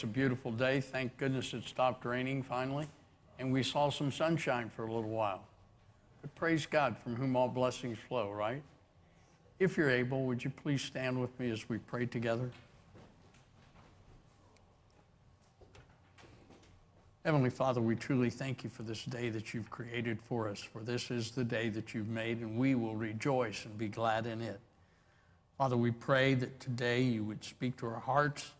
It's a beautiful day. Thank goodness it stopped raining finally, and we saw some sunshine for a little while. But praise God from whom all blessings flow, right? If you're able, would you please stand with me as we pray together? Heavenly Father, we truly thank you for this day that you've created for us, for this is the day that you've made, and we will rejoice and be glad in it. Father, we pray that today you would speak to our hearts.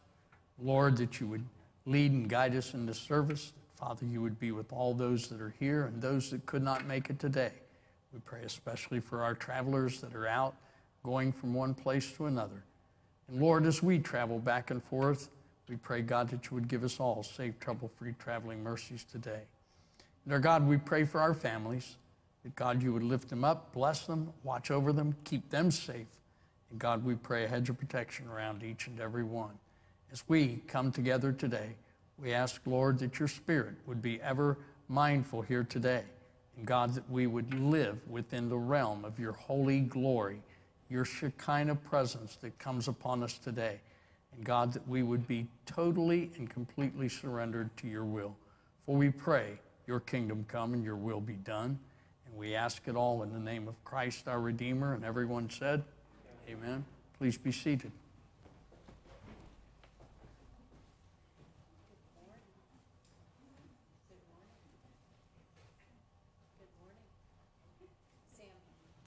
Lord, that you would lead and guide us in this service. Father, you would be with all those that are here and those that could not make it today. We pray especially for our travelers that are out going from one place to another. And Lord, as we travel back and forth, we pray, God, that you would give us all safe, trouble free traveling mercies today. And our God, we pray for our families, that God, you would lift them up, bless them, watch over them, keep them safe. And God, we pray a hedge of protection around each and every one. As we come together today, we ask, Lord, that your spirit would be ever mindful here today. And God, that we would live within the realm of your holy glory your Shekinah presence that comes upon us today. And God, that we would be totally and completely surrendered to your will. For we pray, your kingdom come and your will be done. And we ask it all in the name of Christ our Redeemer. And everyone said, Amen. Amen. Please be seated.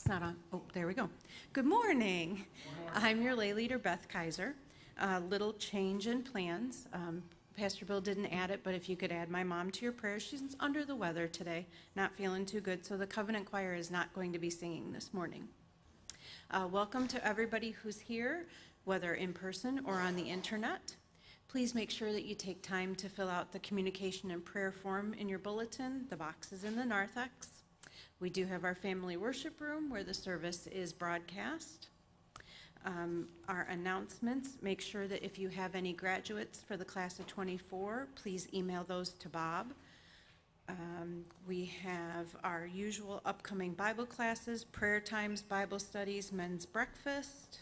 It's not on. Oh, there we go. Good morning. I'm your lay leader, Beth Kaiser. A little change in plans. Um, Pastor Bill didn't add it, but if you could add my mom to your prayers, she's under the weather today, not feeling too good, so the Covenant Choir is not going to be singing this morning. Uh, welcome to everybody who's here, whether in person or on the internet. Please make sure that you take time to fill out the communication and prayer form in your bulletin. The box is in the narthex. We do have our family worship room where the service is broadcast. Um, our announcements, make sure that if you have any graduates for the class of 24, please email those to Bob. Um, we have our usual upcoming Bible classes, prayer times, Bible studies, men's breakfast.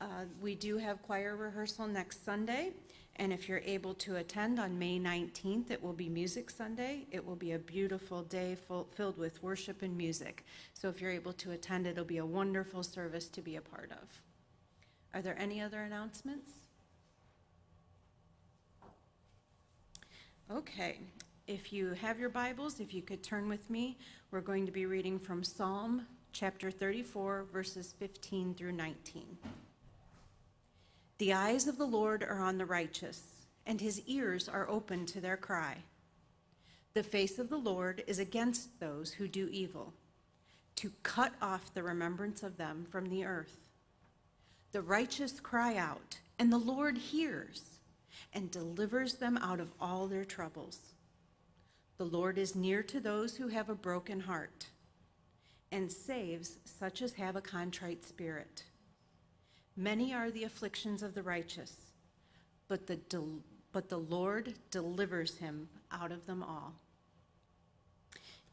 Uh, we do have choir rehearsal next Sunday. And if you're able to attend on May 19th, it will be Music Sunday. It will be a beautiful day full, filled with worship and music. So if you're able to attend, it'll be a wonderful service to be a part of. Are there any other announcements? Okay, if you have your Bibles, if you could turn with me, we're going to be reading from Psalm chapter 34, verses 15 through 19. The eyes of the Lord are on the righteous, and his ears are open to their cry. The face of the Lord is against those who do evil, to cut off the remembrance of them from the earth. The righteous cry out, and the Lord hears and delivers them out of all their troubles. The Lord is near to those who have a broken heart and saves such as have a contrite spirit. Many are the afflictions of the righteous, but the, but the Lord delivers him out of them all.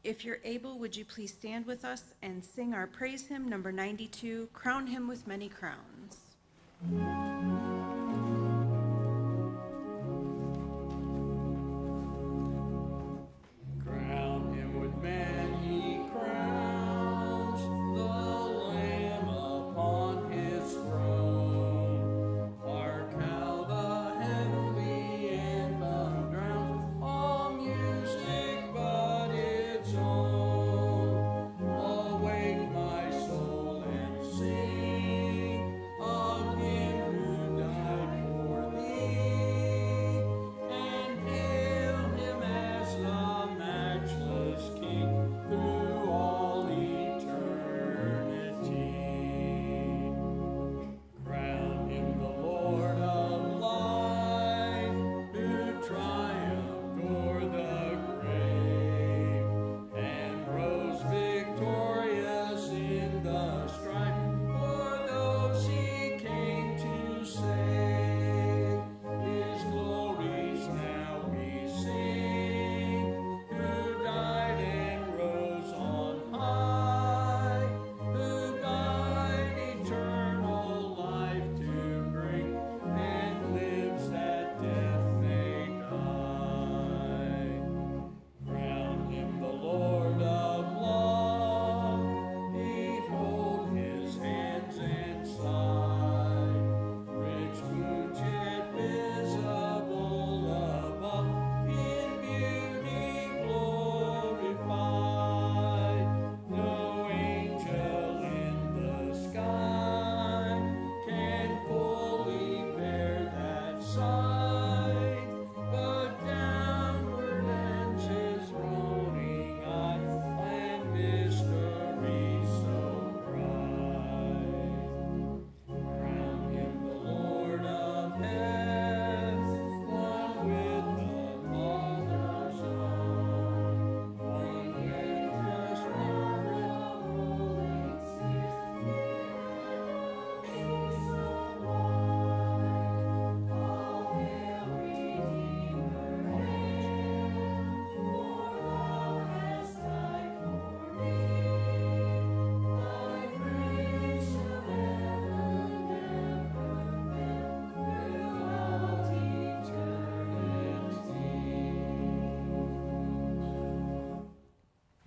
If you're able, would you please stand with us and sing our praise hymn, number 92, Crown Him with Many Crowns.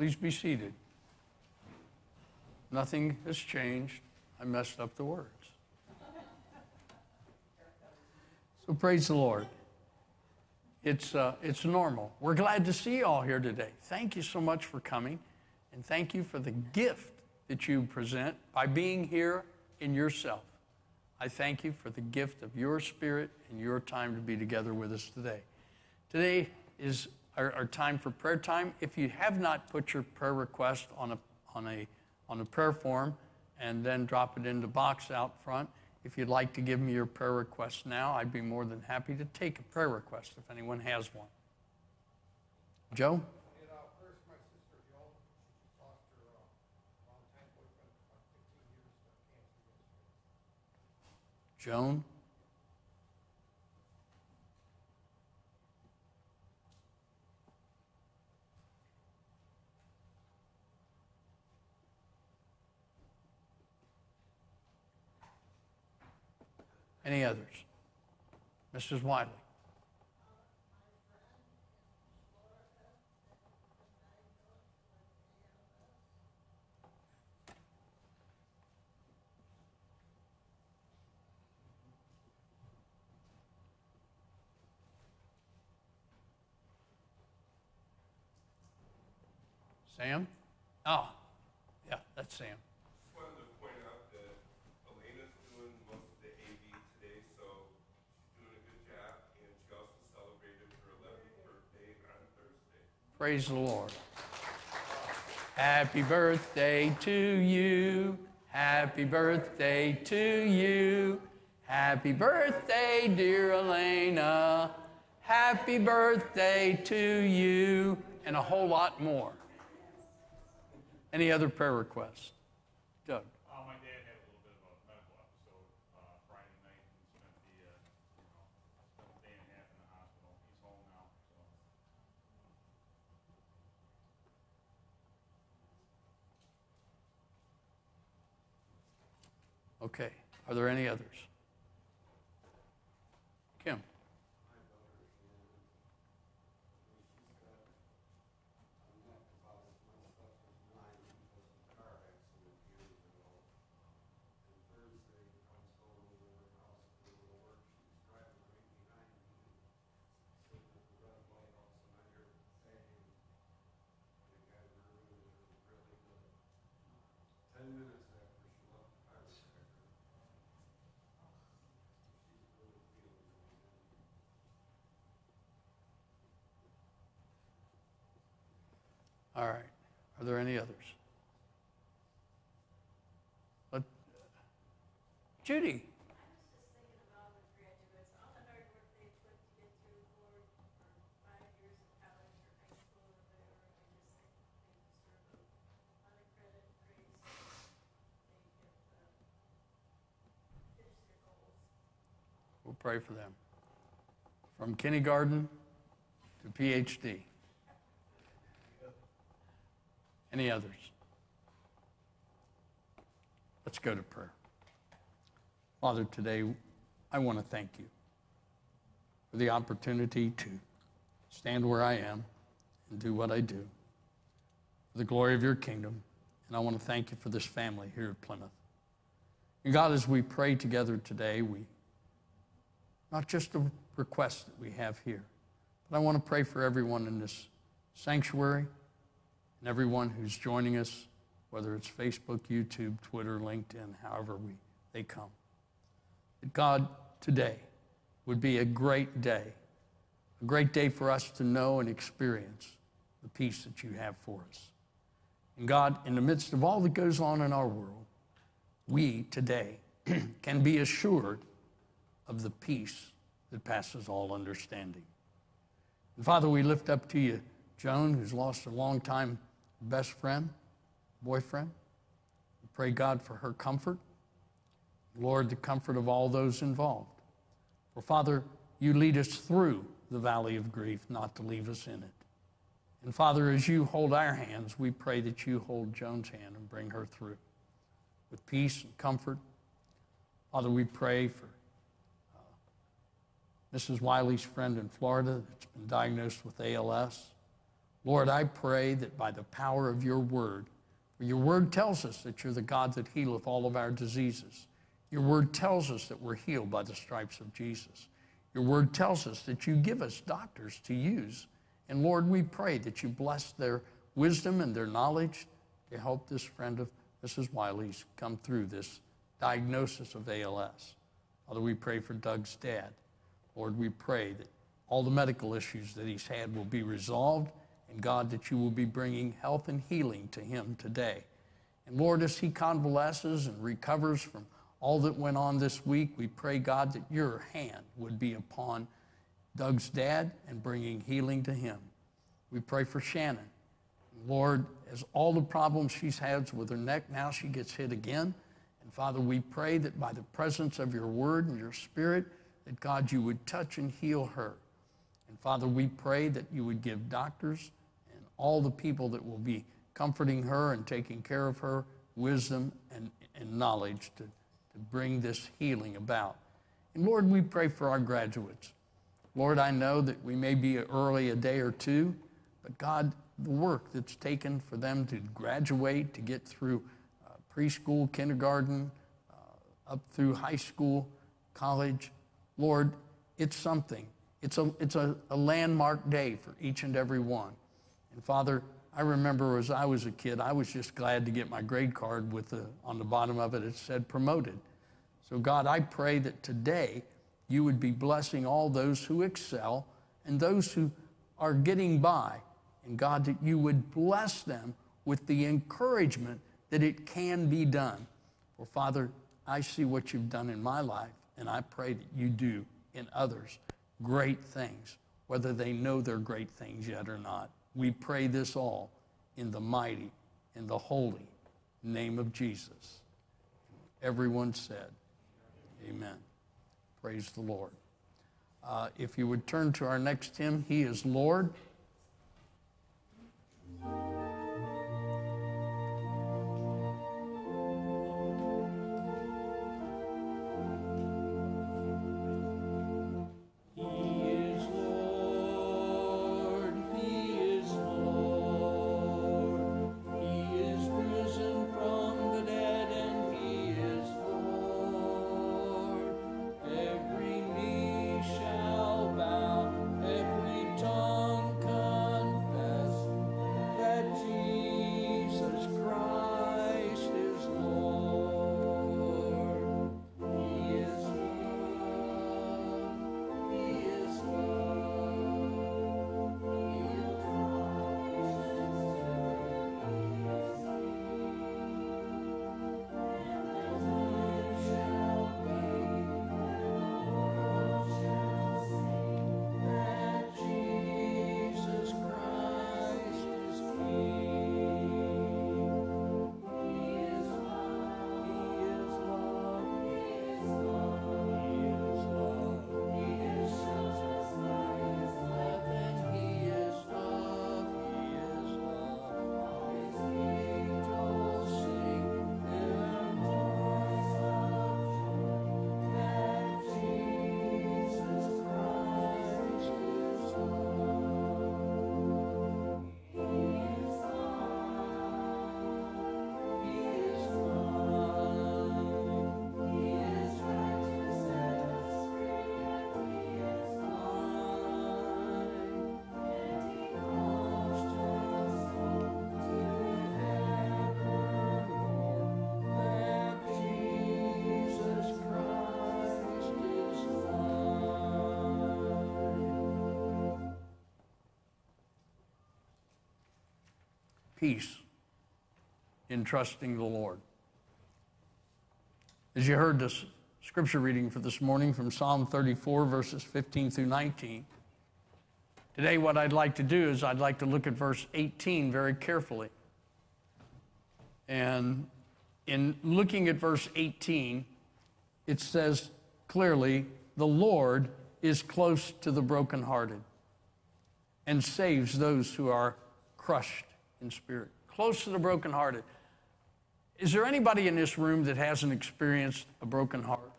Please be seated. Nothing has changed. I messed up the words. So praise the Lord. It's, uh, it's normal. We're glad to see you all here today. Thank you so much for coming, and thank you for the gift that you present by being here in yourself. I thank you for the gift of your spirit and your time to be together with us today. Today is our, our time for prayer time. If you have not put your prayer request on a, on a, on a prayer form and then drop it in the box out front, if you'd like to give me your prayer request now, I'd be more than happy to take a prayer request if anyone has one. Joe? And, uh, first, my sister Jill, she lost her, uh, longtime boyfriend, about fifteen years, of cancer yesterday. Joan? Any others? Mrs. Wiley? Sam? Oh, yeah, that's Sam. Just wanted to point out that Elena's doing most of the AV today, so she's doing a good job, and she also celebrated her 11th birthday on Thursday. Praise the Lord. Happy birthday to you. Happy birthday to you. Happy birthday, dear Elena. Happy birthday to you. And a whole lot more. Any other prayer requests? Doug. Uh, my dad had a little bit of a medical episode, uh, Friday night and spent the, uh, you know, spent a day and a half in the hospital. He's home now, so. Okay. Are there any others? Kim. All right. Are there any others? Let- Judy. I was just thinking about the graduates, all the hard work they put to get through four or five years of college or high school or whatever. I just think they deserve a lot of credit and praise. They have, uh, finished their. We'll pray for them. From kindergarten to PhD. Any others? Let's go to prayer. Father, today I want to thank you for the opportunity to stand where I am and do what I do for the glory of your kingdom. And I want to thank you for this family here at Plymouth. And God, as we pray together today, we not just the requests that we have here, but I want to pray for everyone in this sanctuary and everyone who's joining us, whether it's Facebook, YouTube, Twitter, LinkedIn, however we, they come. That God, today would be a great day, a great day for us to know and experience the peace that you have for us. And God, in the midst of all that goes on in our world, we today can be assured of the peace that passes all understanding. And Father, we lift up to you Joan, who's lost a long time best friend, boyfriend. We pray, God, for her comfort. Lord, the comfort of all those involved. For Father, you lead us through the valley of grief, not to leave us in it. And Father, as you hold our hands, we pray that you hold Joan's hand and bring her through with peace and comfort. Father, we pray for uh, Mrs. Wiley's friend in Florida that's been diagnosed with ALS. Lord, I pray that by the power of your word, for your word tells us that you're the God that healeth all of our diseases. Your word tells us that we're healed by the stripes of Jesus. Your word tells us that you give us doctors to use. And Lord, we pray that you bless their wisdom and their knowledge to help this friend of Mrs. Wiley's come through this diagnosis of ALS. Father, we pray for Doug's dad. Lord, we pray that all the medical issues that he's had will be resolved, and God, that you will be bringing health and healing to him today. And Lord, as he convalesces and recovers from all that went on this week, we pray, God, that your hand would be upon Doug's dad and bringing healing to him. We pray for Shannon. Lord, as all the problems she's had with her neck, now she gets hit again. And Father, we pray that by the presence of your word and your spirit, that God, you would touch and heal her. And Father, we pray that you would give doctors all the people that will be comforting her and taking care of her wisdom and, and knowledge to, to bring this healing about. And Lord, we pray for our graduates. Lord, I know that we may be early a day or two, but God, the work that's taken for them to graduate, to get through uh, preschool, kindergarten, uh, up through high school, college, Lord, it's something. It's, a, it's a, a landmark day for each and every one. And Father, I remember as I was a kid, I was just glad to get my grade card with the, on the bottom of it, it said promoted. So, God, I pray that today you would be blessing all those who excel and those who are getting by. And God, that you would bless them with the encouragement that it can be done. For Father, I see what you've done in my life, and I pray that you do in others great things, whether they know they're great things yet or not. We pray this all in the mighty, in the holy name of Jesus. Everyone said, Amen. Praise the Lord. Uh, if you would turn to our next hymn, He is Lord. Peace in trusting the Lord. As you heard this scripture reading for this morning from Psalm 34, verses 15 through 19, today what I'd like to do is I'd like to look at verse 18 very carefully. And in looking at verse 18, it says clearly, the Lord is close to the brokenhearted and saves those who are crushed in spirit. Close to the brokenhearted. Is there anybody in this room that hasn't experienced a broken heart?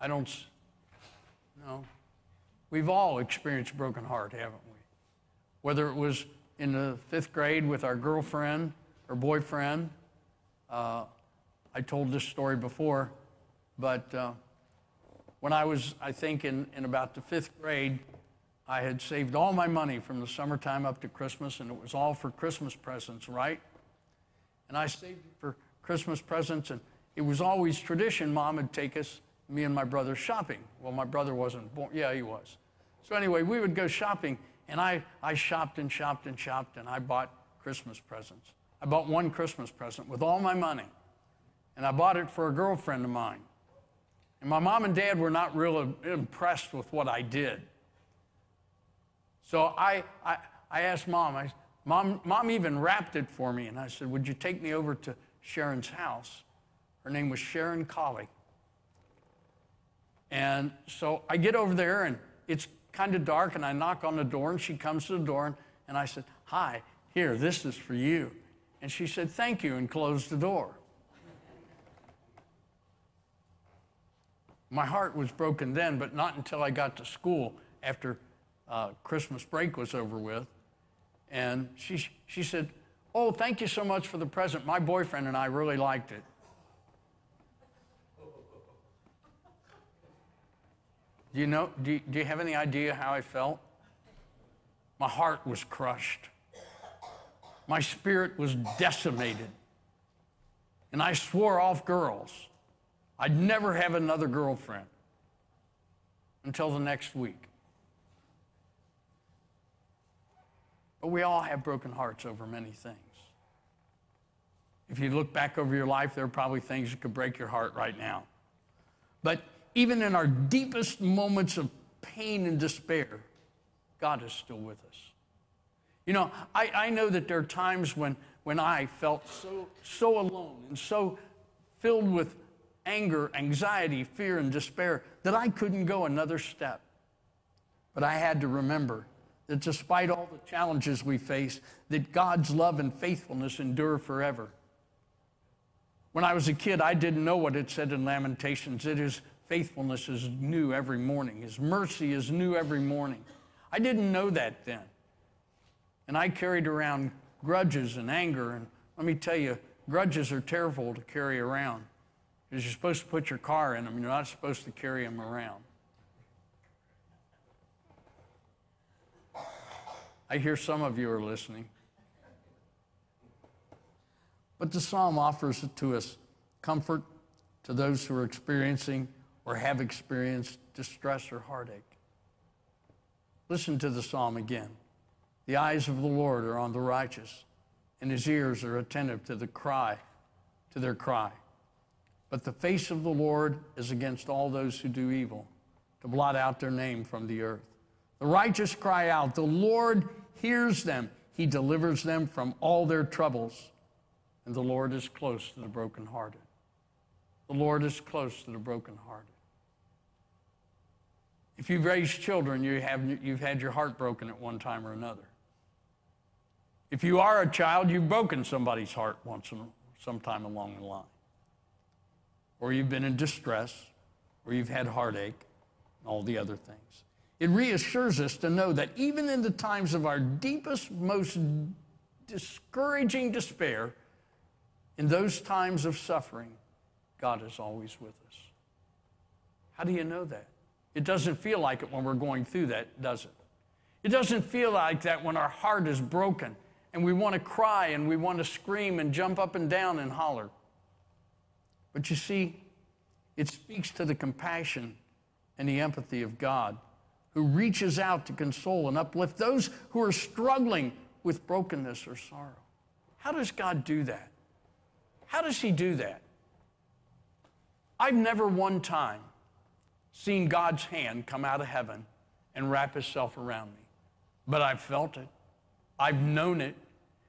I don't. No. We've all experienced a broken heart, haven't we? Whether it was in the fifth grade with our girlfriend or boyfriend. Uh, I told this story before, but uh, when I was, I think, in, in about the fifth grade, I had saved all my money from the summertime up to Christmas, and it was all for Christmas presents, right? And I saved for Christmas presents, and it was always tradition. Mom would take us, me and my brother, shopping. Well, my brother wasn't born. Yeah, he was. So anyway, we would go shopping, and I, I shopped and shopped and shopped, and I bought Christmas presents. I bought one Christmas present with all my money, and I bought it for a girlfriend of mine. And my mom and dad were not real impressed with what I did. So I, I, I asked mom, I, mom, mom even wrapped it for me, and I said, Would you take me over to Sharon's house? Her name was Sharon Colley. And so I get over there, and it's kind of dark, and I knock on the door, and she comes to the door, and, and I said, Hi, here, this is for you. And she said, Thank you, and closed the door. My heart was broken then, but not until I got to school after uh, Christmas break was over with. And she, she said, Oh, thank you so much for the present. My boyfriend and I really liked it. Do you know, do you, do you have any idea how I felt? My heart was crushed. My spirit was decimated. And I swore off girls. I'd never have another girlfriend until the next week. But we all have broken hearts over many things. If you look back over your life, there are probably things that could break your heart right now. But even in our deepest moments of pain and despair, God is still with us. You know, I, I know that there are times when, when I felt so, so alone and so filled with anger, anxiety, fear, and despair that I couldn't go another step. But I had to remember that despite all the challenges we face, that God's love and faithfulness endure forever. When I was a kid, I didn't know what it said in Lamentations. It is faithfulness is new every morning. His mercy is new every morning. I didn't know that then. And I carried around grudges and anger. And let me tell you, grudges are terrible to carry around because you're supposed to put your car in them. You're not supposed to carry them around. I hear some of you are listening. But the psalm offers it to us comfort to those who are experiencing or have experienced distress or heartache. Listen to the psalm again. The eyes of the Lord are on the righteous, and his ears are attentive to the cry, to their cry. But the face of the Lord is against all those who do evil, to blot out their name from the earth. The righteous cry out, the Lord hears them. He delivers them from all their troubles. And the Lord is close to the brokenhearted. The Lord is close to the brokenhearted. If you've raised children, you have, you've had your heart broken at one time or another. If you are a child, you've broken somebody's heart once in, sometime along the line. Or you've been in distress, or you've had heartache, and all the other things. It reassures us to know that even in the times of our deepest, most discouraging despair, in those times of suffering, God is always with us. How do you know that? It doesn't feel like it when we're going through that, does it? It doesn't feel like that when our heart is broken and we want to cry and we want to scream and jump up and down and holler. But you see, it speaks to the compassion and the empathy of God who reaches out to console and uplift those who are struggling with brokenness or sorrow. How does God do that? How does He do that? I've never one time seen God's hand come out of heaven and wrap Himself around me, but I've felt it, I've known it,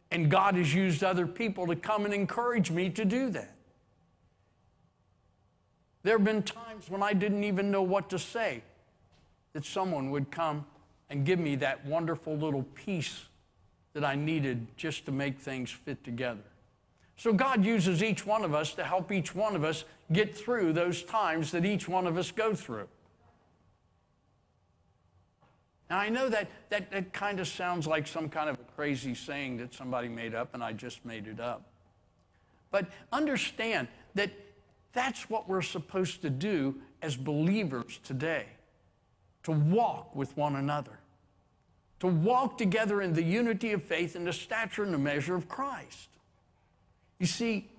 and God has used other people to come and encourage me to do that. There have been times when I didn't even know what to say that someone would come and give me that wonderful little piece that I needed just to make things fit together. So God uses each one of us to help each one of us get through those times that each one of us go through. Now, I know that, that, that kind of sounds like some kind of a crazy saying that somebody made up, and I just made it up. But understand that that's what we're supposed to do as believers today to walk with one another, to walk together in the unity of faith and the stature and the measure of Christ. You see,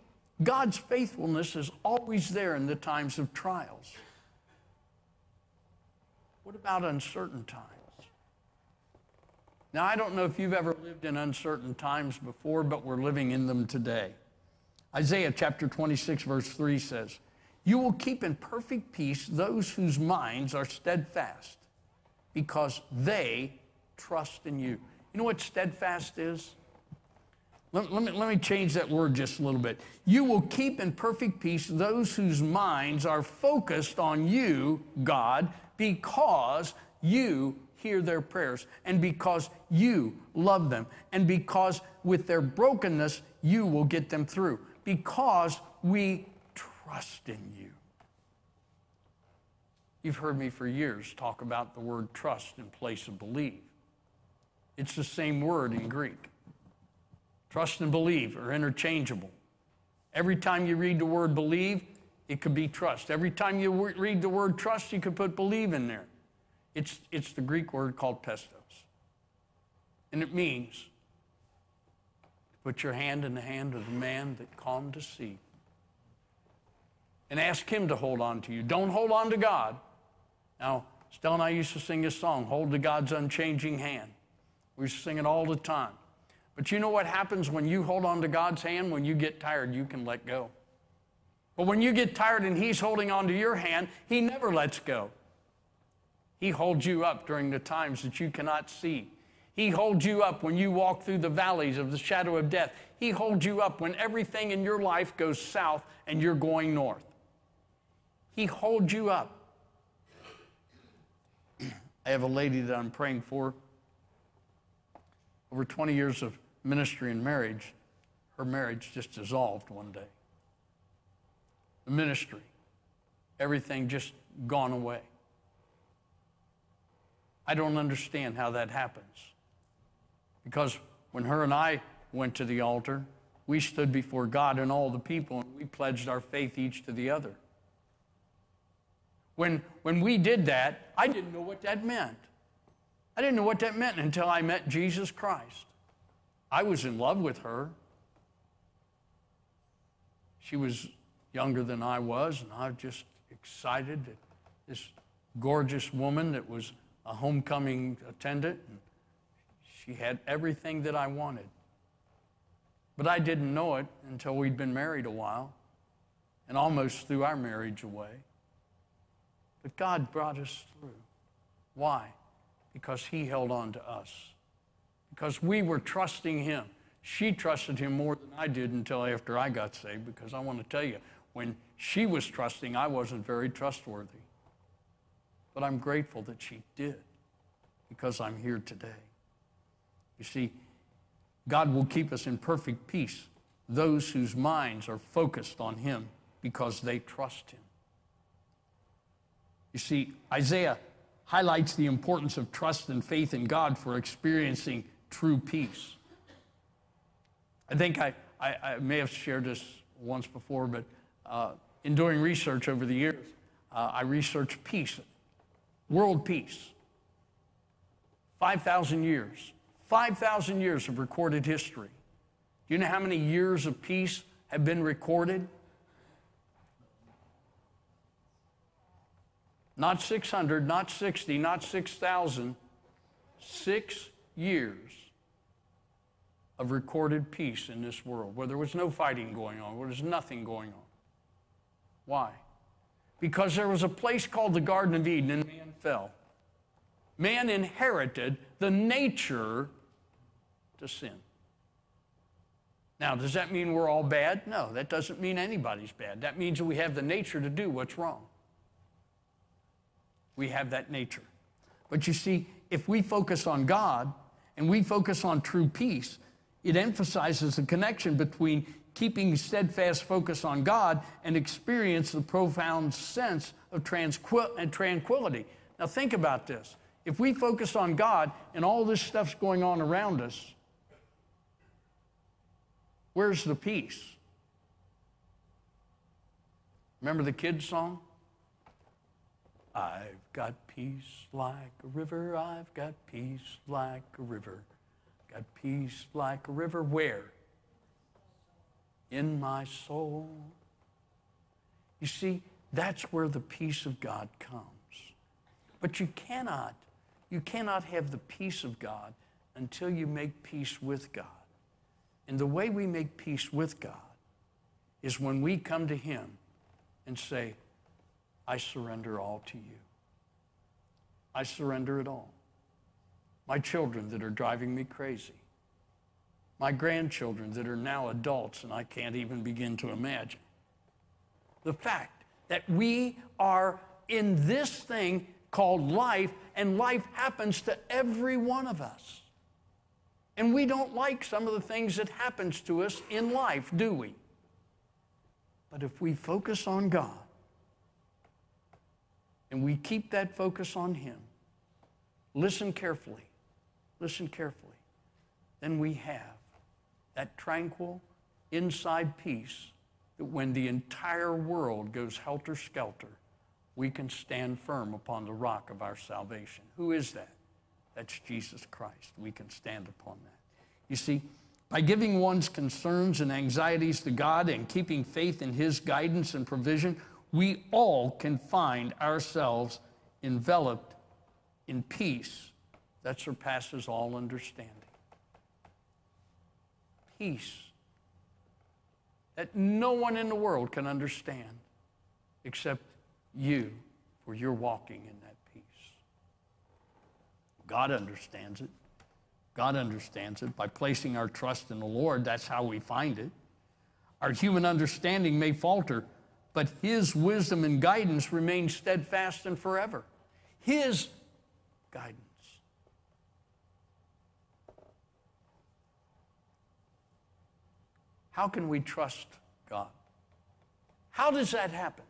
God's faithfulness is always there in the times of trials. What about uncertain times? Now, I don't know if you've ever lived in uncertain times before, but we're living in them today. Isaiah chapter 26, verse 3 says, You will keep in perfect peace those whose minds are steadfast, because they trust in you. You know what steadfast is? Let, let me, let me change that word just a little bit. You will keep in perfect peace those whose minds are focused on you, God, because you hear their prayers and because you love them and because with their brokenness, you will get them through because we trust in you. You've heard me for years talk about the word trust in place of believe. It's the same word in Greek. Trust and believe are interchangeable. Every time you read the word believe, it could be trust. Every time you read the word trust, you could put believe in there. It's, it's the Greek word called pistos. And it means put your hand in the hand of the man that calmed the sea and ask him to hold on to you. Don't hold on to God. Now, Stella and I used to sing this song, Hold to God's Unchanging Hand. We used to sing it all the time. But you know what happens when you hold on to God's hand? When you get tired, you can let go. But when you get tired and He's holding on to your hand, He never lets go. He holds you up during the times that you cannot see. He holds you up when you walk through the valleys of the shadow of death. He holds you up when everything in your life goes south and you're going north. He holds you up. I have a lady that I'm praying for. Over 20 years of ministry and marriage, her marriage just dissolved one day. The ministry, everything just gone away. I don't understand how that happens. Because when her and I went to the altar, we stood before God and all the people and we pledged our faith each to the other. When, when we did that, I didn't know what that meant. I didn't know what that meant until I met Jesus Christ. I was in love with her. She was younger than I was, and I was just excited that this gorgeous woman that was a homecoming attendant, and she had everything that I wanted. But I didn't know it until we'd been married a while and almost threw our marriage away. But God brought us through. Why? Because He held on to us. Because we were trusting Him. She trusted Him more than I did until after I got saved, because I want to tell you, when she was trusting, I wasn't very trustworthy. But I'm grateful that she did, because I'm here today. You see, God will keep us in perfect peace, those whose minds are focused on Him because they trust Him. You see, Isaiah highlights the importance of trust and faith in God for experiencing true peace. I think I, I, I may have shared this once before, but uh, in doing research over the years, uh, I researched peace, world peace. 5,000 years. 5,000 years of recorded history. Do you know how many years of peace have been recorded? Not 600, not 60, not 6,000. Six years of recorded peace in this world where there was no fighting going on, where there's nothing going on. Why? Because there was a place called the Garden of Eden and man fell. Man inherited the nature to sin. Now, does that mean we're all bad? No, that doesn't mean anybody's bad. That means we have the nature to do what's wrong. We have that nature. But you see, if we focus on God and we focus on true peace, it emphasizes the connection between keeping steadfast focus on God and experience the profound sense of tranquility. Now, think about this. If we focus on God and all this stuff's going on around us, where's the peace? Remember the kids' song? I've got peace like a river, I've got peace like a river. Got peace like a river where? In my soul. You see, that's where the peace of God comes. But you cannot, you cannot have the peace of God until you make peace with God. And the way we make peace with God is when we come to Him and say, I surrender all to you. I surrender it all. My children that are driving me crazy. My grandchildren that are now adults and I can't even begin to imagine. The fact that we are in this thing called life, and life happens to every one of us. And we don't like some of the things that happens to us in life, do we? But if we focus on God and we keep that focus on Him, listen carefully, listen carefully, then we have that tranquil inside peace that when the entire world goes helter skelter, we can stand firm upon the rock of our salvation. Who is that? That's Jesus Christ. We can stand upon that. You see, by giving one's concerns and anxieties to God and keeping faith in His guidance and provision, we all can find ourselves enveloped in peace that surpasses all understanding. Peace that no one in the world can understand except you, for you're walking in that peace. God understands it. God understands it. By placing our trust in the Lord, that's how we find it. Our human understanding may falter, but His wisdom and guidance remain steadfast and forever. His guidance. How can we trust God? How does that happen?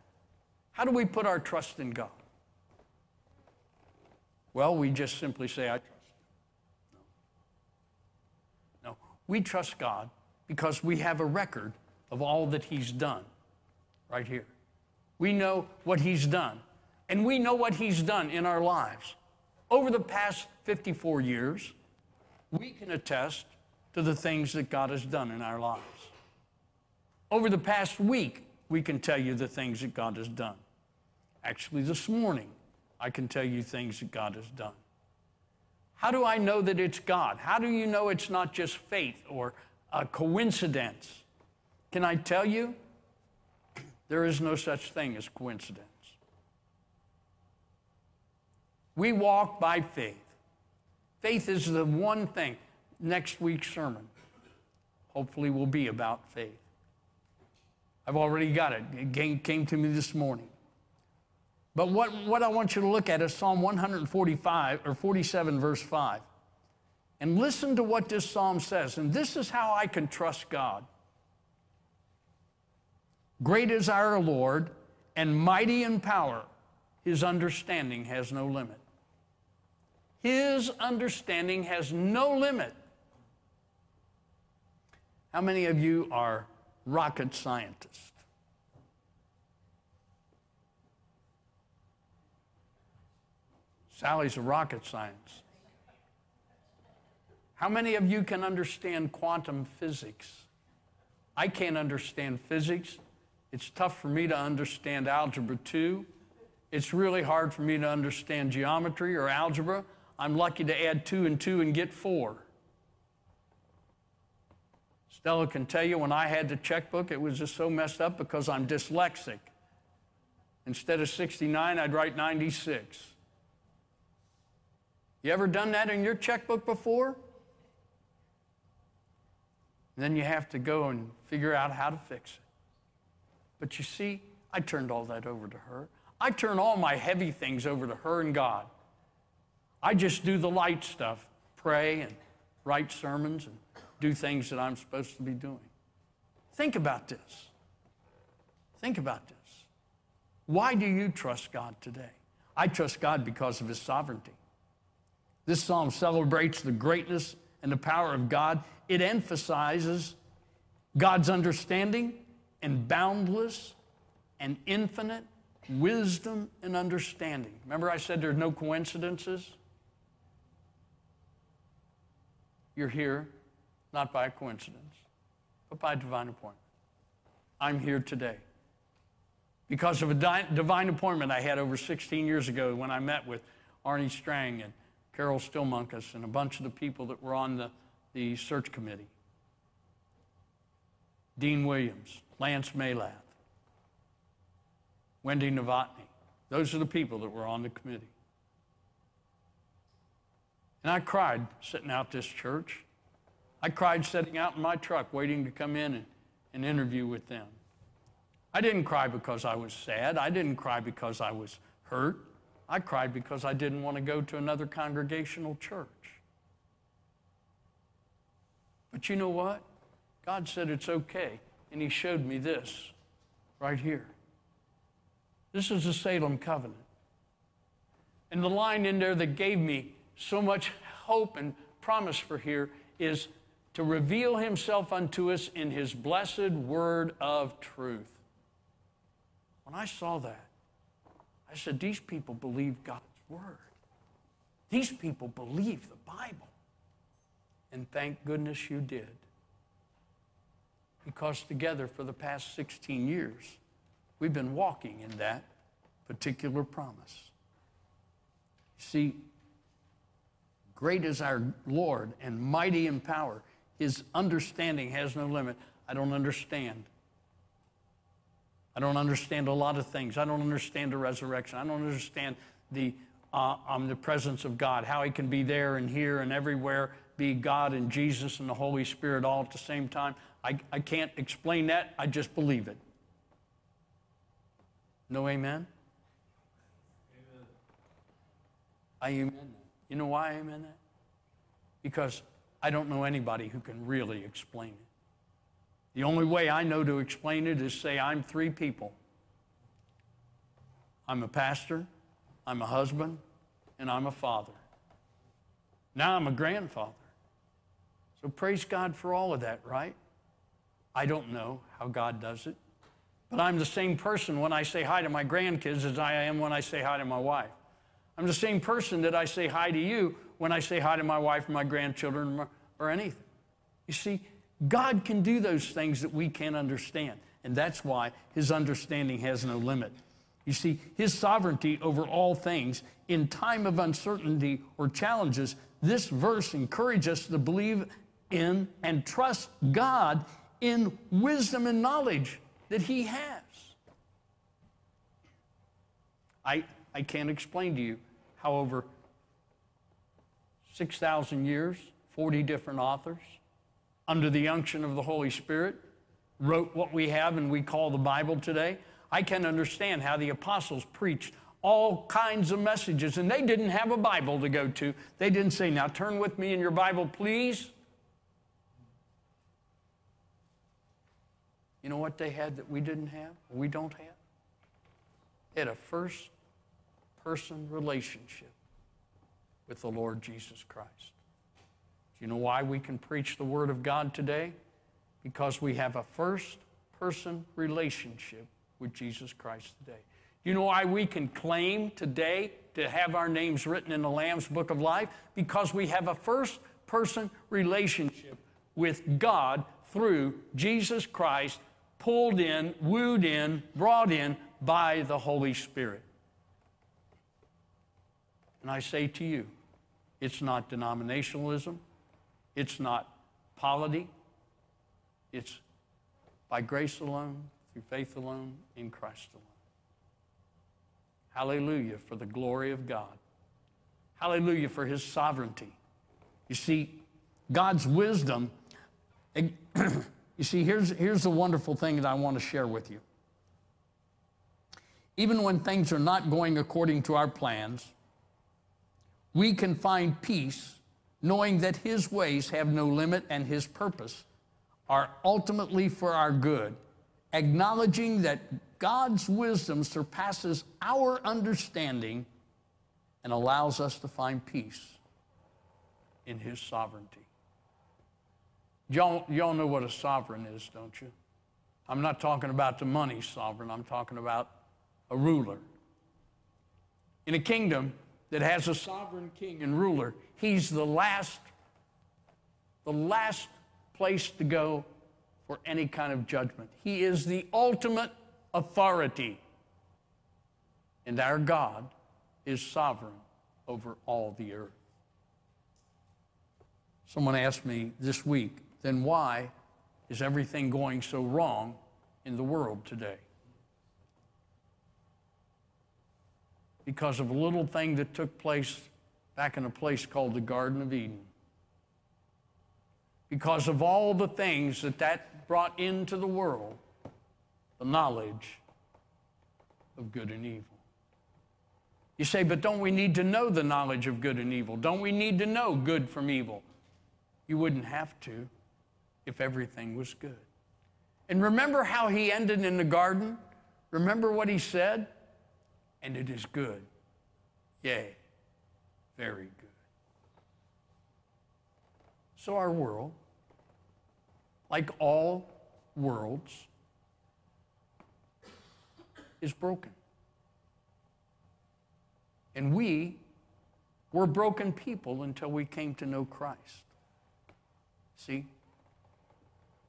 How do we put our trust in God? Well, we just simply say, I trust. No. no. We trust God because we have a record of all that He's done right here. We know what He's done, and we know what He's done in our lives. Over the past 54 years, we can attest to the things that God has done in our lives. Over the past week, we can tell you the things that God has done. Actually, this morning, I can tell you things that God has done. How do I know that it's God? How do you know it's not just faith or a coincidence? Can I tell you? There is no such thing as coincidence. We walk by faith. Faith is the one thing. Next week's sermon, hopefully, will be about faith. I've already got it. It came, to me this morning. But what, what I want you to look at is Psalm 145 or 47, verse 5. And listen to what this psalm says. And this is how I can trust God. Great is our Lord and mighty in power. His understanding has no limit. His understanding has no limit. How many of you are rocket scientists? Sally's a rocket science. How many of you can understand quantum physics? I can't understand physics. It's tough for me to understand algebra 2. It's really hard for me to understand geometry or algebra. I'm lucky to add 2 and 2 and get 4. Stella can tell you when I had the checkbook, it was just so messed up because I'm dyslexic. Instead of 69, I'd write 96. You ever done that in your checkbook before? And then you have to go and figure out how to fix it. But you see, I turned all that over to her. I turn all my heavy things over to her and God. I just do the light stuff, pray and write sermons and do things that I'm supposed to be doing. Think about this. Think about this. Why do you trust God today? I trust God because of His sovereignty. This psalm celebrates the greatness and the power of God. It emphasizes God's understanding and mm. boundless and infinite wisdom and understanding. Remember, I said there's no coincidences? You're here not by a coincidence, but by divine appointment. I'm here today because of a di- divine appointment I had over 16 years ago when I met with Arnie Strang and Carol Stillmunkus and a bunch of the people that were on the, the search committee. Dean Williams, Lance Malath, Wendy Novotny. Those are the people that were on the committee. And I cried sitting out this church. I cried sitting out in my truck waiting to come in and, and interview with them. I didn't cry because I was sad. I didn't cry because I was hurt. I cried because I didn't want to go to another congregational church. But you know what? God said it's okay, and He showed me this right here. This is the Salem covenant. And the line in there that gave me so much hope and promise for here is to reveal himself unto us in his blessed word of truth. When I saw that, I said, These people believe God's word. These people believe the Bible. And thank goodness you did. Because together for the past 16 years, we've been walking in that particular promise. See, great is our Lord and mighty in power. His understanding has no limit. I don't understand. I don't understand a lot of things. I don't understand the resurrection. I don't understand the uh, omnipresence of God, how He can be there and here and everywhere, be God and Jesus and the Holy Spirit all at the same time. I, I can't explain that. I just believe it. No amen? Amen. I amen that. You know why I amen that? Because I don't know anybody who can really explain it. The only way I know to explain it is say, I'm three people. I'm a pastor, I'm a husband, and I'm a father. Now I'm a grandfather. So praise God for all of that, right? I don't know how God does it, but I'm the same person when I say hi to my grandkids as I am when I say hi to my wife. I'm the same person that I say hi to you when I say hi to my wife and my grandchildren or anything. You see, God can do those things that we can't understand, and that's why His understanding has no limit. You see, His sovereignty over all things in time of uncertainty or challenges, this verse encourages us to believe in and trust God in wisdom and knowledge that He has. I, I can't explain to you how over 6,000 years, 40 different authors, under the unction of the Holy Spirit, wrote what we have and we call the Bible today. I can understand how the apostles preached all kinds of messages, and they didn't have a Bible to go to. They didn't say, Now turn with me in your Bible, please. You know what they had that we didn't have, we don't have? They had a first person relationship with the Lord Jesus Christ. Do you know why we can preach the Word of God today? Because we have a first person relationship with Jesus Christ today. Do you know why we can claim today to have our names written in the Lamb's Book of Life? Because we have a first person relationship with God through Jesus Christ, pulled in, wooed in, brought in by the Holy Spirit. And I say to you, it's not denominationalism, it's not polity, it's by grace alone, through faith alone, in Christ alone. Hallelujah for the glory of God. Hallelujah for his sovereignty. You see, God's wisdom, you see, here's, here's the wonderful thing that I want to share with you. Even when things are not going according to our plans, we can find peace knowing that His ways have no limit and His purpose are ultimately for our good, acknowledging that God's wisdom surpasses our understanding and allows us to find peace in his sovereignty. Y'all, y'all know what a sovereign is, don't you? I'm not talking about the money sovereign, I'm talking about a ruler. In a kingdom that has a sovereign king and ruler, he's the last, the last place to go for any kind of judgment. He is the ultimate authority. And our God is sovereign over all the earth. Someone asked me this week, then why is everything going so wrong in the world today? Because of a little thing that took place back in a place called the Garden of Eden. Because of all the things that that brought into the world, the knowledge of good and evil. You say, but don't we need to know the knowledge of good and evil? Don't we need to know good from evil? You wouldn't have to if everything was good. And remember how he ended in the garden? Remember what he said? And it is good. Yea, very good. So our world, like all worlds, is broken. And we were broken people until we came to know Christ. See?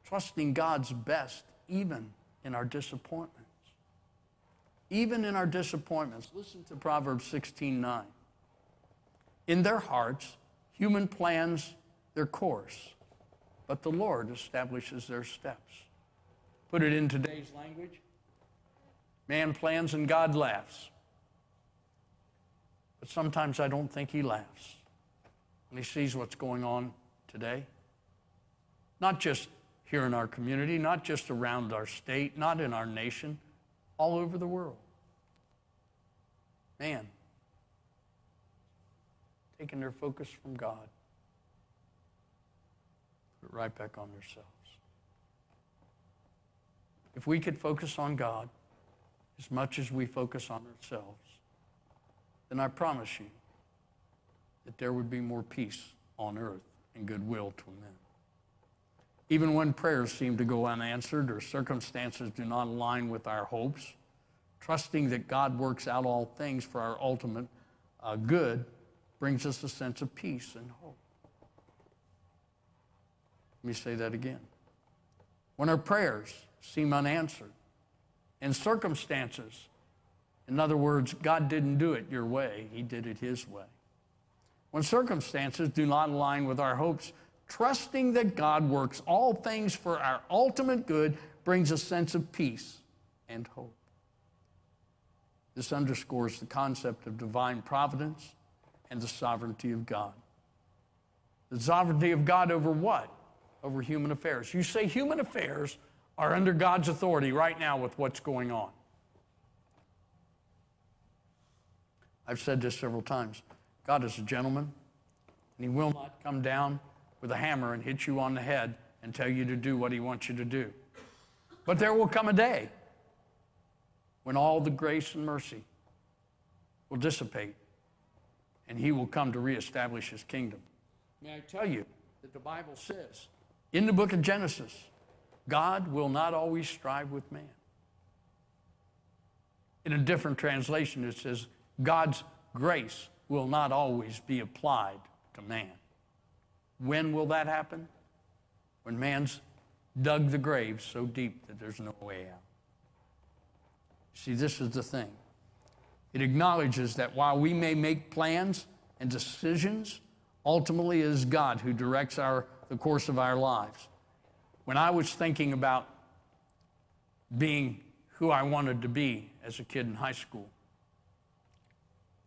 Trusting God's best even in our disappointments. Even in our disappointments. Listen to Proverbs 16 9. In their hearts, human plans their course, but the Lord establishes their steps. Put it in today's language man plans and God laughs. But sometimes I don't think he laughs when he sees what's going on today. Not just here in our community, not just around our state, not in our nation, all over the world. Man, taking their focus from God, put it right back on themselves. If we could focus on God as much as we focus on ourselves, then I promise you that there would be more peace on earth and goodwill to men. Even when prayers seem to go unanswered or circumstances do not align with our hopes, trusting that God works out all things for our ultimate uh, good brings us a sense of peace and hope. Let me say that again. When our prayers seem unanswered and circumstances in other words, God didn't do it your way, He did it His way. When circumstances do not align with our hopes, trusting that God works all things for our ultimate good brings a sense of peace and hope. This underscores the concept of divine providence and the sovereignty of God. The sovereignty of God over what? Over human affairs. You say human affairs are under God's authority right now with what's going on. I've said this several times. God is a gentleman, and He will not come down with a hammer and hit you on the head and tell you to do what He wants you to do. But there will come a day when all the grace and mercy will dissipate, and He will come to reestablish His kingdom. May I tell you that the Bible says in the book of Genesis, God will not always strive with man. In a different translation, it says, God's grace will not always be applied to man. When will that happen? When man's dug the grave so deep that there's no way out. See, this is the thing. It acknowledges that while we may make plans and decisions, ultimately it is God who directs our, the course of our lives. When I was thinking about being who I wanted to be as a kid in high school,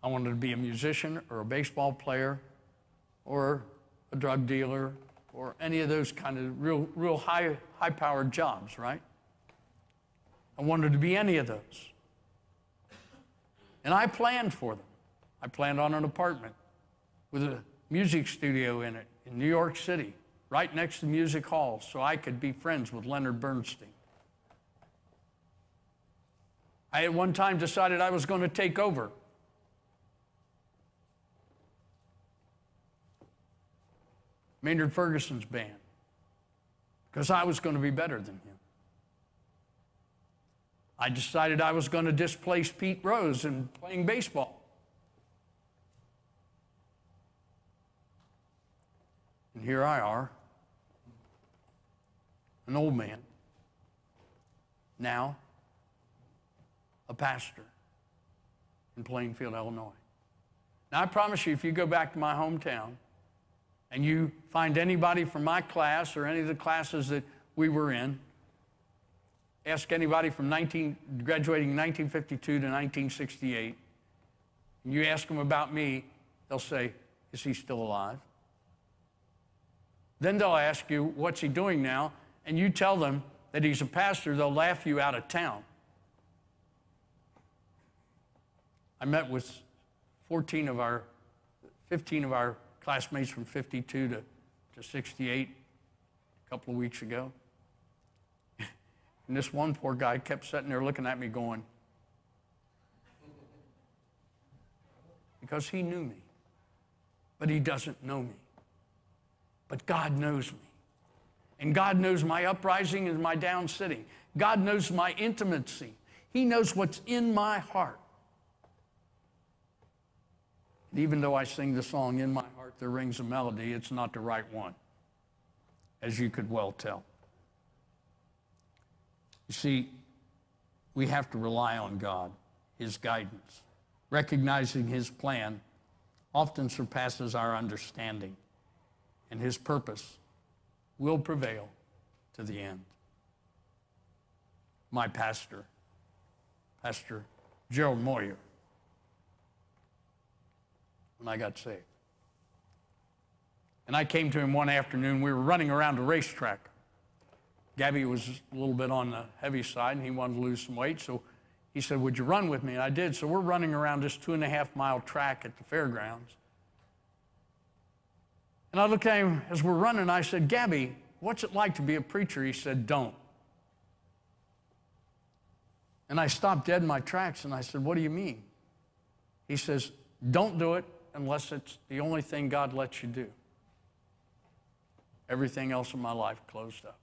I wanted to be a musician or a baseball player or a drug dealer or any of those kind of real, real high, high powered jobs, right? I wanted to be any of those. And I planned for them. I planned on an apartment with a music studio in it in New York City, right next to Music Hall, so I could be friends with Leonard Bernstein. I at one time decided I was going to take over Maynard Ferguson's band because I was going to be better than him. I decided I was going to displace Pete Rose in playing baseball. And here I are, an old man, now a pastor in Plainfield, Illinois. Now, I promise you, if you go back to my hometown and you find anybody from my class or any of the classes that we were in, ask anybody from 19, graduating 1952 to 1968, and you ask them about me, they'll say, Is he still alive? Then they'll ask you, What's he doing now? And you tell them that he's a pastor, they'll laugh you out of town. I met with 14 of our, 15 of our classmates from 52 to, to 68 a couple of weeks ago. And this one poor guy kept sitting there looking at me going, because he knew me, but he doesn't know me. But God knows me. And God knows my uprising and my down sitting. God knows my intimacy. He knows what's in my heart. And even though I sing the song, In My Heart There Rings a Melody, it's not the right one, as you could well tell. You see, we have to rely on God, His guidance. Recognizing His plan often surpasses our understanding, and His purpose will prevail to the end. My pastor, Pastor Gerald Moyer, when I got saved. And I came to him one afternoon. We were running around a racetrack. Gabby was a little bit on the heavy side, and he wanted to lose some weight. So he said, Would you run with me? And I did. So we're running around this two and a half mile track at the fairgrounds. And I looked at him as we're running. I said, Gabby, what's it like to be a preacher? He said, Don't. And I stopped dead in my tracks and I said, What do you mean? He says, Don't do it unless it's the only thing God lets you do. Everything else in my life closed up.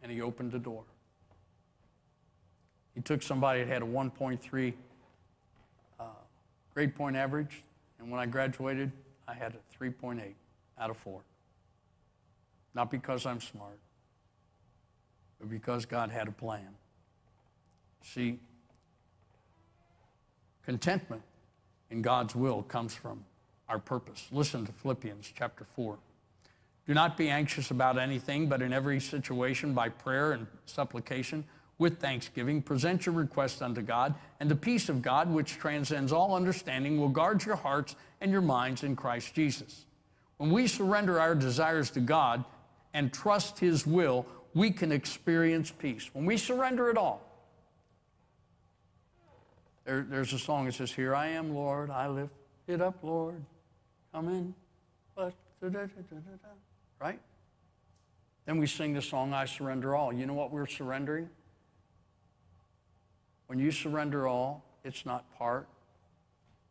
And he opened the door. He took somebody that had a 1.3 uh, grade point average, and when I graduated, I had a 3.8 out of 4. Not because I'm smart, but because God had a plan. See, contentment in God's will comes from our purpose. Listen to Philippians chapter 4. Do not be anxious about anything, but in every situation, by prayer and supplication, with thanksgiving, present your requests unto God, and the peace of God, which transcends all understanding, will guard your hearts and your minds in Christ Jesus. When we surrender our desires to God and trust His will, we can experience peace. When we surrender it all, there, there's a song that says, Here I am, Lord, I lift it up, Lord. Come in. Right? Then we sing the song, I Surrender All. You know what we're surrendering? When you surrender all, it's not part,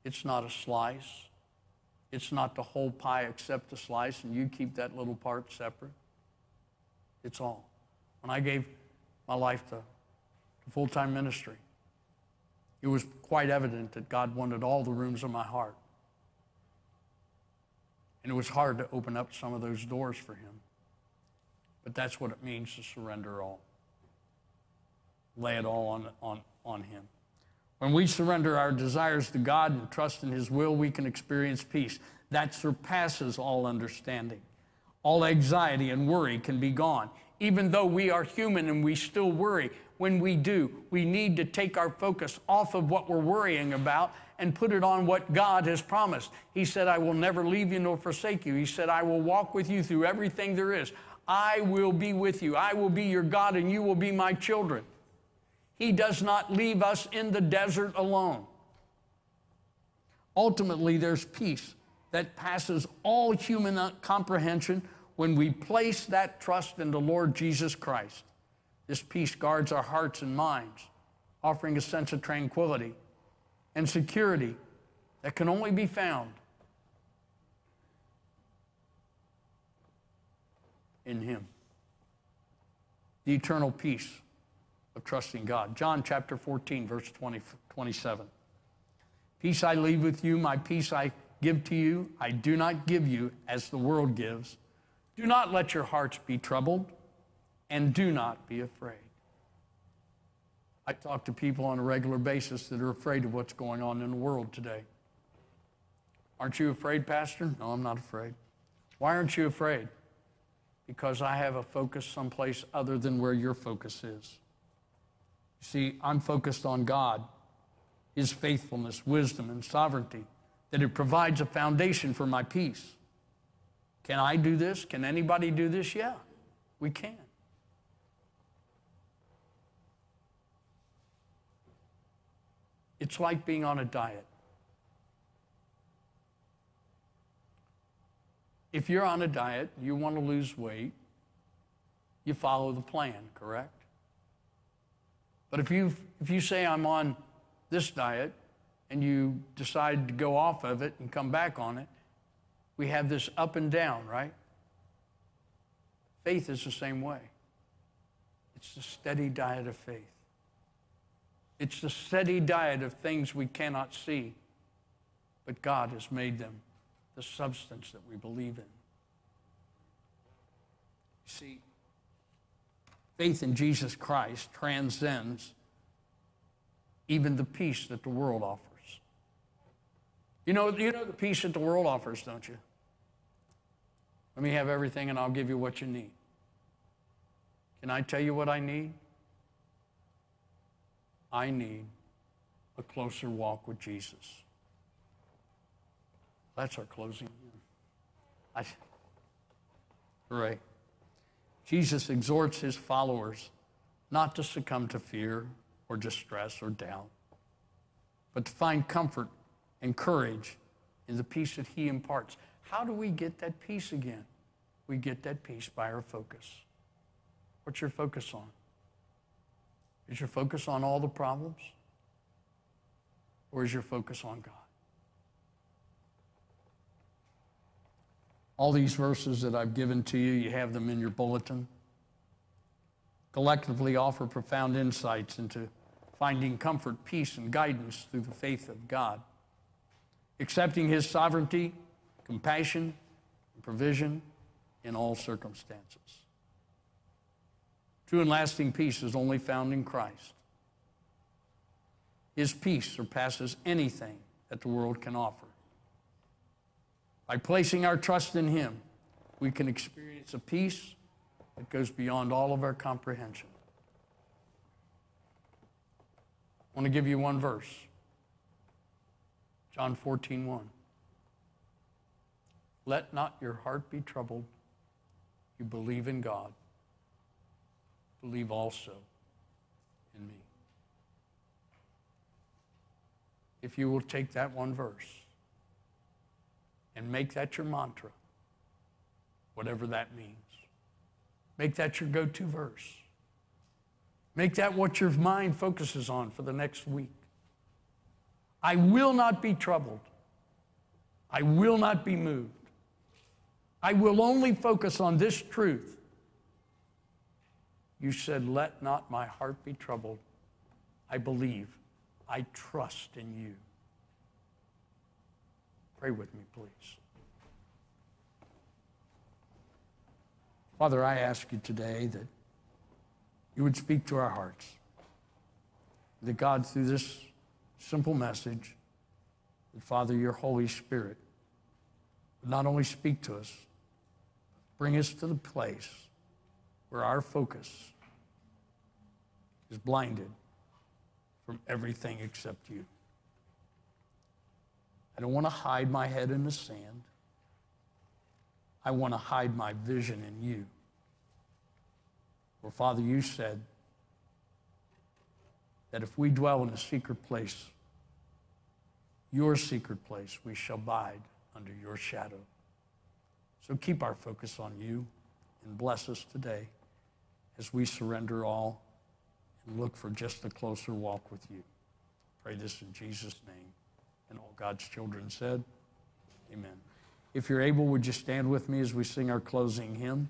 it's not a slice, it's not the whole pie except the slice, and you keep that little part separate. It's all. When I gave my life to, to full time ministry, it was quite evident that God wanted all the rooms of my heart. And it was hard to open up some of those doors for him. But that's what it means to surrender all. Lay it all on, on, on him. When we surrender our desires to God and trust in his will, we can experience peace. That surpasses all understanding. All anxiety and worry can be gone. Even though we are human and we still worry, when we do, we need to take our focus off of what we're worrying about and put it on what God has promised. He said, I will never leave you nor forsake you. He said, I will walk with you through everything there is. I will be with you. I will be your God and you will be my children. He does not leave us in the desert alone. Ultimately, there's peace that passes all human comprehension when we place that trust in the Lord Jesus Christ. This peace guards our hearts and minds, offering a sense of tranquility and security that can only be found in Him. The eternal peace of trusting God. John chapter 14, verse 20, 27. Peace I leave with you, my peace I give to you. I do not give you as the world gives. Do not let your hearts be troubled, and do not be afraid. I talk to people on a regular basis that are afraid of what's going on in the world today. Aren't you afraid, Pastor? No, I'm not afraid. Why aren't you afraid? Because I have a focus someplace other than where your focus is. You see, I'm focused on God, His faithfulness, wisdom, and sovereignty, that it provides a foundation for my peace. Can I do this? Can anybody do this? Yeah, we can. It's like being on a diet. If you're on a diet, you want to lose weight, you follow the plan, correct? But if you if you say I'm on this diet and you decide to go off of it and come back on it, we have this up and down, right? Faith is the same way. It's the steady diet of faith. It's the steady diet of things we cannot see, but God has made them the substance that we believe in. You see, faith in Jesus Christ transcends even the peace that the world offers. You know, you know the peace that the world offers, don't you? Let me have everything and I'll give you what you need. Can I tell you what I need? I need a closer walk with Jesus. That's our closing. I. Jesus exhorts his followers not to succumb to fear or distress or doubt, but to find comfort and courage in the peace that he imparts. How do we get that peace again? We get that peace by our focus. What's your focus on? Is your focus on all the problems? Or is your focus on God? All these verses that I've given to you, you have them in your bulletin. Collectively offer profound insights into finding comfort, peace, and guidance through the faith of God. Accepting His sovereignty, compassion, and provision in all circumstances. True and lasting peace is only found in Christ. His peace surpasses anything that the world can offer. By placing our trust in Him, we can experience a peace that goes beyond all of our comprehension. I want to give you one verse John 14, 1. Let not your heart be troubled. You believe in God. Believe also in me. If you will take that one verse and make that your mantra, whatever that means. Make that your go to verse. Make that what your mind focuses on for the next week. I will not be troubled. I will not be moved. I will only focus on this truth. You said, Let not my heart be troubled. I believe. I trust in you. Pray with me, please. Father, I ask you today that you would speak to our hearts. That God, through this simple message, that Father, your Holy Spirit would not only speak to us, bring us to the place where our focus is blinded from everything except you. I don't want to hide my head in the sand. I want to hide my vision in you. For Father, you said that if we dwell in a secret place, your secret place, we shall abide under your shadow. So keep our focus on you and bless us today as we surrender all and look for just a closer walk with you. Pray this in Jesus' name. And all God's children said, Amen. If you're able, would you stand with me as we sing our closing hymn?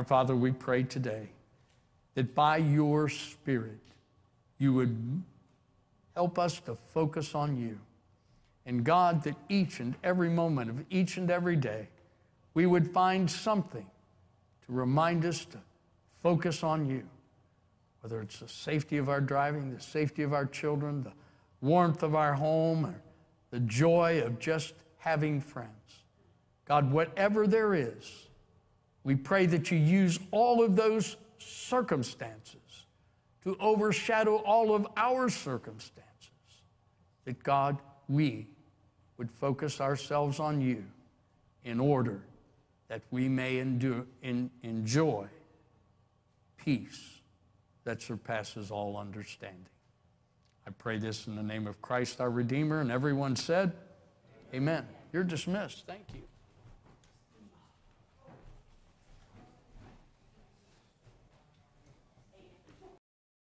Our Father, we pray today that by your Spirit, you would help us to focus on you. And God, that each and every moment of each and every day, we would find something to remind us to focus on you. Whether it's the safety of our driving, the safety of our children, the warmth of our home, or the joy of just having friends. God, whatever there is, we pray that you use all of those circumstances to overshadow all of our circumstances. That God, we would focus ourselves on you in order that we may endure, in, enjoy peace that surpasses all understanding. I pray this in the name of Christ our Redeemer, and everyone said, Amen. You're dismissed. Thank you.